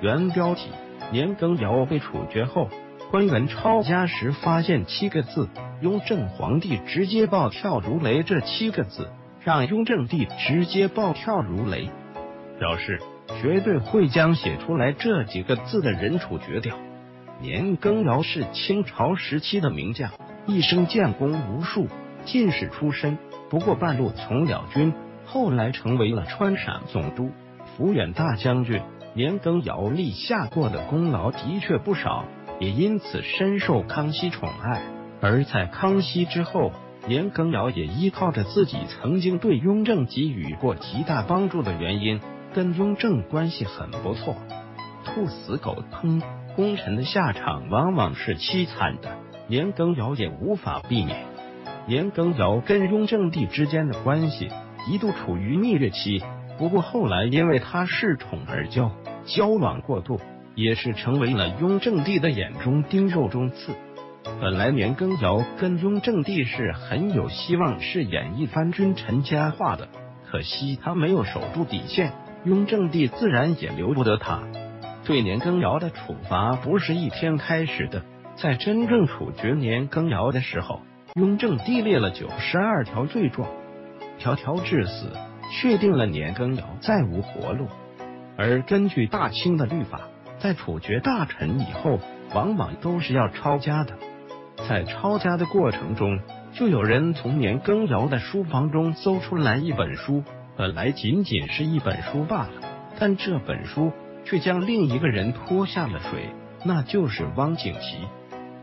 原标题：年羹尧被处决后，官员抄家时发现七个字，雍正皇帝直接暴跳如雷。这七个字让雍正帝直接暴跳如雷，表示绝对会将写出来这几个字的人处决掉。年羹尧是清朝时期的名将，一生建功无数，进士出身，不过半路从了军，后来成为了川陕总督、抚远大将军。年羹尧立下过的功劳的确不少，也因此深受康熙宠爱。而在康熙之后，年羹尧也依靠着自己曾经对雍正给予过极大帮助的原因，跟雍正关系很不错。兔死狗烹，功臣的下场往往是凄惨的，年羹尧也无法避免。年羹尧跟雍正帝之间的关系一度处于蜜月期，不过后来因为他恃宠而骄。交往过度，也是成为了雍正帝的眼中钉、肉中刺。本来年羹尧跟雍正帝是很有希望饰演一番君臣佳话的，可惜他没有守住底线，雍正帝自然也留不得他。对年羹尧的处罚不是一天开始的，在真正处决年羹尧的时候，雍正帝列了九十二条罪状，条条致死，确定了年羹尧再无活路。而根据大清的律法，在处决大臣以后，往往都是要抄家的。在抄家的过程中，就有人从年羹尧的书房中搜出来一本书，本来仅仅是一本书罢了，但这本书却将另一个人拖下了水，那就是汪景祺。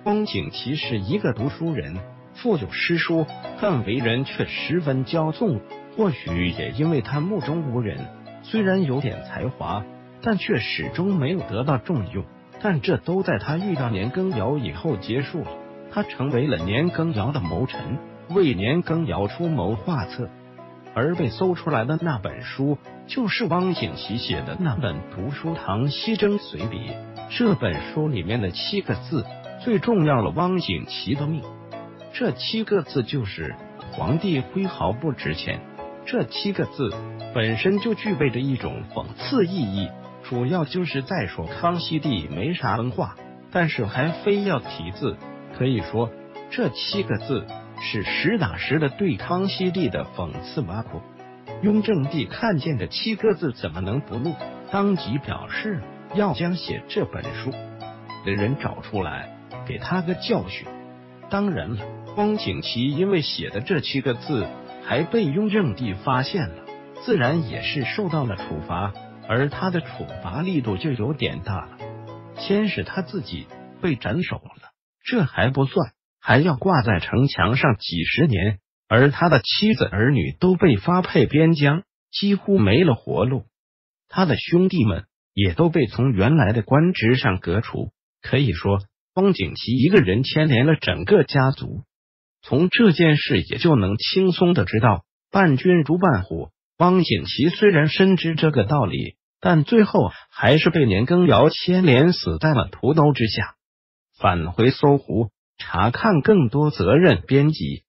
汪景祺是一个读书人，富有诗书，但为人却十分骄纵。或许也因为他目中无人。虽然有点才华，但却始终没有得到重用。但这都在他遇到年羹尧以后结束了。他成为了年羹尧的谋臣，为年羹尧出谋划策。而被搜出来的那本书，就是汪景祺写的那本《读书堂西征随笔》。这本书里面的七个字，最重要了汪景祺的命。这七个字就是“皇帝挥毫不值钱”。这七个字。本身就具备着一种讽刺意义，主要就是在说康熙帝没啥文化，但是还非要题字。可以说，这七个字是实打实的对康熙帝的讽刺挖苦。雍正帝看见这七个字，怎么能不怒？当即表示要将写这本书的人找出来，给他个教训。当然了，汪景祺因为写的这七个字，还被雍正帝发现了。自然也是受到了处罚，而他的处罚力度就有点大了。先是他自己被斩首了，这还不算，还要挂在城墙上几十年；而他的妻子儿女都被发配边疆，几乎没了活路。他的兄弟们也都被从原来的官职上革除。可以说，汪景祺一个人牵连了整个家族。从这件事也就能轻松的知道，伴君如伴虎。汪景祺虽然深知这个道理，但最后还是被年羹尧牵连死在了屠刀之下。返回搜狐，查看更多责任编辑。